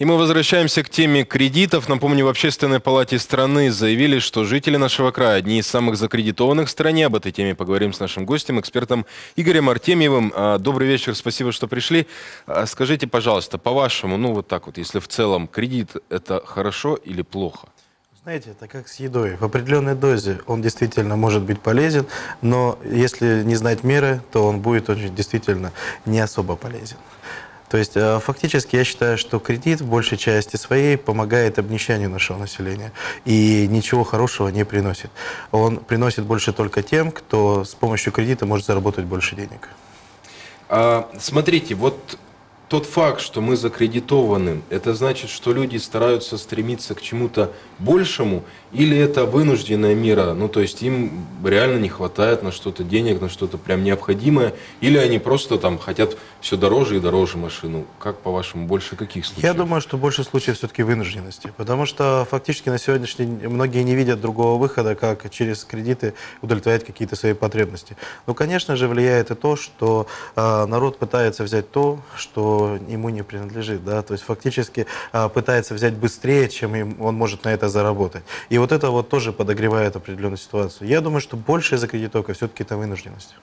И мы возвращаемся к теме кредитов. Напомню, в Общественной палате страны заявили, что жители нашего края одни из самых закредитованных в стране. Об этой теме поговорим с нашим гостем, экспертом Игорем Артемьевым. А, Добрый вечер, спасибо, что пришли. А, Скажите, пожалуйста, по-вашему, ну вот так вот, если в целом кредит – это хорошо или плохо? Знаете, это как с едой. В определенной дозе он действительно может быть полезен, но если не знать меры, то он будет очень действительно не особо полезен. То есть э, фактически я считаю, что кредит в большей части своей помогает обнищанию нашего населения и ничего хорошего не приносит. Он приносит больше только тем, кто с помощью кредита может заработать больше денег. А, смотрите, вот тот факт, что мы закредитованы, это значит, что люди стараются стремиться к чему-то большему, или это вынужденная мера, ну то есть им реально не хватает на что-то денег, на что-то прям необходимое, или они просто там хотят все дороже и дороже машину. Как по-вашему, больше каких случаев? Я думаю, что больше случаев все-таки вынужденности, потому что фактически на сегодняшний день многие не видят другого выхода, как через кредиты удовлетворять какие-то свои потребности. Ну, конечно же, влияет и то, что э, народ пытается взять то, что ему не принадлежит, да, то есть фактически э, пытается взять быстрее, чем он может на это заработать. И вот это вот тоже подогревает определенную ситуацию. Я думаю, что большая закредитовка все-таки это вынужденность.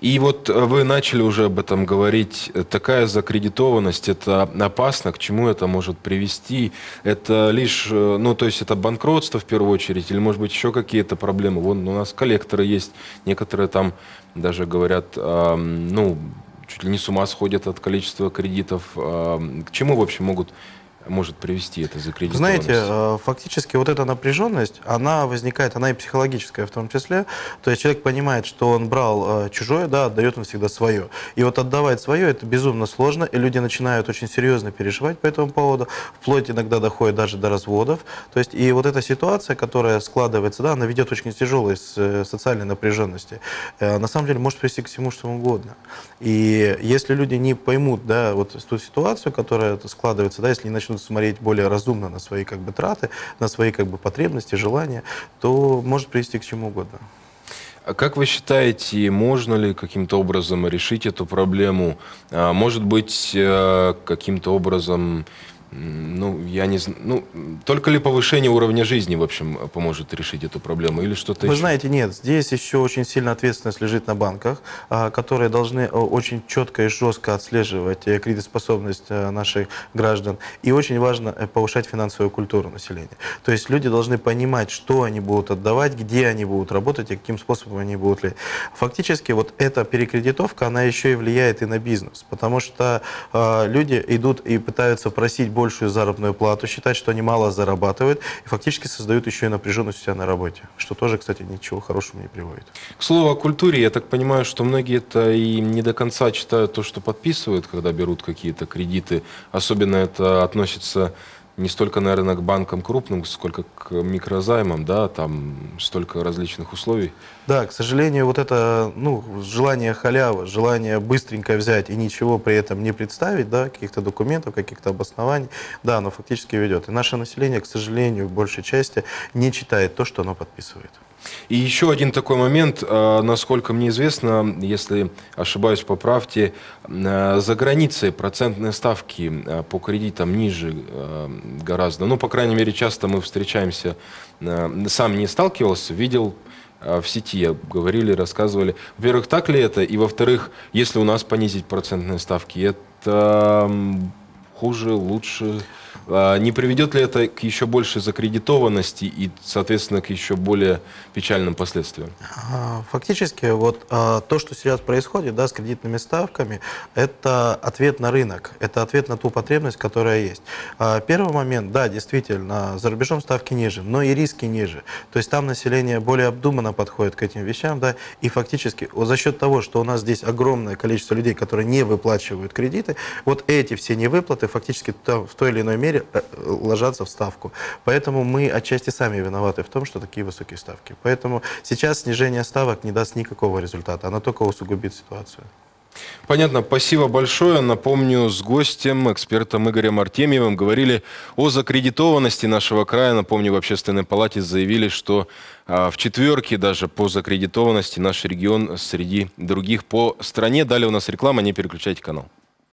И вот э, вы начали уже об этом говорить. Такая закредитованность, это опасно. К чему это может привести? Это лишь, э, ну, то есть это банкротство в первую очередь, или, может быть, еще какие-то проблемы? Вон у нас коллекторы есть, некоторые там даже говорят, а, ну, чуть ли не с ума сходят от количества кредитов. А, К чему, в общем, могут может привести эта закредитованность? Знаете, э, фактически вот эта напряженность, она возникает, она и психологическая в том числе. То есть человек понимает, что он брал э, чужое, да, отдает он всегда свое. И вот отдавать свое, это безумно сложно, и люди начинают очень серьезно переживать по этому поводу, вплоть иногда доходит даже до разводов. То есть и вот эта ситуация, которая складывается, да, она ведет очень тяжелой э, социальной напряженности. Э, На самом деле может привести к всему, что угодно. И если люди не поймут, да, вот ту ситуацию, которая складывается, да, если не начнут смотреть более разумно на свои как бы траты, на свои как бы потребности, желания, то может привести к чему угодно. А как вы считаете, можно ли каким-то образом решить эту проблему? А, Может быть, э, каким-то образом, ну, я не знаю, ну, только ли повышение уровня жизни, в общем, поможет решить эту проблему, или что-то Вы еще? знаете, нет, здесь еще очень сильно ответственность лежит на банках, а, которые должны э, очень четко и жестко отслеживать э, кредитоспособность э, наших граждан. И очень важно повышать финансовую культуру населения. То есть люди должны понимать, что они будут отдавать, где они будут работать и каким способом они будут ли. Фактически вот эта перекредитовка, она еще и влияет и на бизнес, потому что э, люди идут и пытаются просить большую заработную плату, считать, что они мало зарабатывают, и фактически создают еще и напряженность у себя на работе, что тоже, кстати, ничего хорошего не приводит. К слову о культуре, я так понимаю, что многие это и не до конца читают то, что подписывают, когда берут какие-то кредиты. Особенно это относится не столько, наверное, к банкам крупным, сколько к микрозаймам, да, там столько различных условий. Да, к сожалению, вот это ну, желание халявы, желание быстренько взять и ничего при этом не представить, да, каких-то документов, каких-то обоснований, да, оно фактически ведет. И наше население, к сожалению, в большей части не читает то, что оно подписывает. И еще один такой момент, э, насколько мне известно, если ошибаюсь, поправьте, э, за границей процентные ставки э, по кредитам ниже гораздо. Ну, по крайней мере, часто мы встречаемся, сам не сталкивался, видел в сети, говорили, рассказывали. Во-первых, так ли это? И во-вторых, если у нас понизить процентные ставки, это хуже, лучше? А Не приведет ли это к еще большей закредитованности и, соответственно, к еще более печальным последствиям? А, Фактически вот а, то, что сейчас происходит да, с кредитными ставками, это ответ на рынок, это ответ на ту потребность, которая есть. Первый момент, да, действительно, за рубежом ставки ниже, но и риски ниже. То есть там население более обдуманно подходит к этим вещам, да, и фактически вот за счет того, что у нас здесь огромное количество людей, которые не выплачивают кредиты, вот эти все невыплаты фактически то- в той или иной мере э, ложатся в ставку. Поэтому мы отчасти сами виноваты в том, что такие высокие ставки. Поэтому сейчас снижение ставок не даст никакого результата, оно только усугубит ситуацию. Понятно, спасибо большое. Напомню, с гостем, экспертом Игорем Артемьевым говорили о закредитованности нашего края. Напомню, в Общественной палате заявили, что а, в четверке даже по закредитованности наш регион среди других по стране. Далее у нас реклама, не переключайте канал.